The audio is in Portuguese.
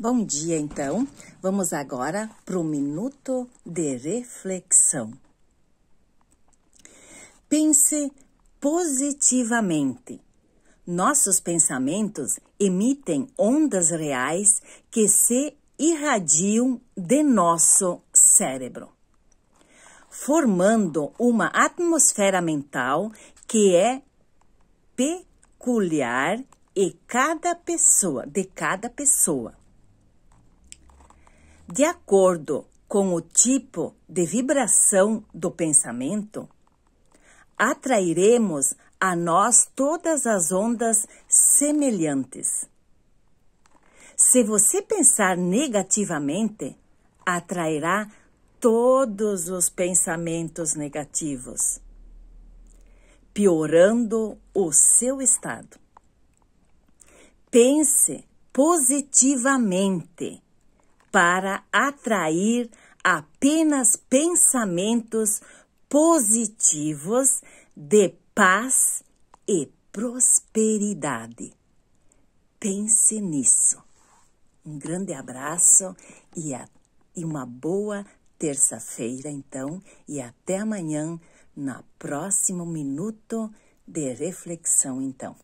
Bom dia, então. Vamos agora para o minuto de reflexão. Pense positivamente. Nossos pensamentos emitem ondas reais que se irradiam de nosso cérebro, formando uma atmosfera mental que é peculiar e cada pessoa, de cada pessoa. De acordo com o tipo de vibração do pensamento, atrairemos a nós todas as ondas semelhantes. Se você pensar negativamente, atrairá todos os pensamentos negativos, piorando o seu estado. Pense positivamente para atrair apenas pensamentos positivos de paz e prosperidade. Pense nisso. Um grande abraço e, a, e uma boa terça-feira, então, e até amanhã, na próximo minuto de reflexão, então.